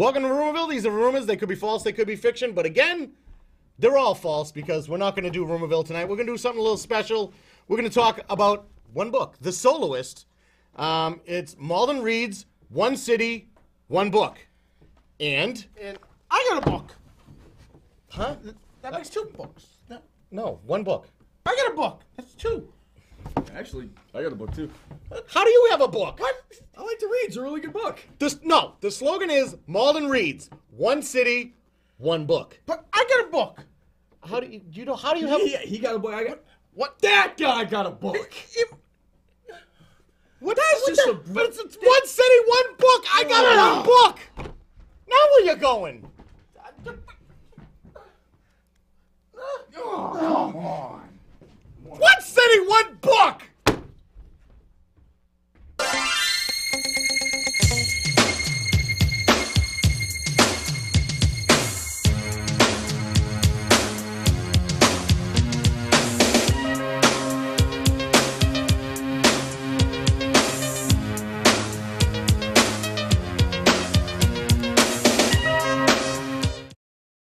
Welcome to Rumorville. These are rumors. They could be false. They could be fiction. But again, they're all false because we're not going to do Rumorville tonight. We're going to do something a little special. We're going to talk about one book, The Soloist. Um, it's Malden Reads One City, One Book. And, And I got a book. huh? That makes two books. No, No, one book. I got a book. That's two. Actually, I got a book too. How do you have a book? What? I like to read. It's a really good book. This, no, the slogan is Malden Reads One City, One Book. But I got a book. How do you, do you know, how do you have, Yeah, he got a book. I got. What? That guy got a book. If- what that's just a- but it's, it's one city, one book. I got one book. Now where you going?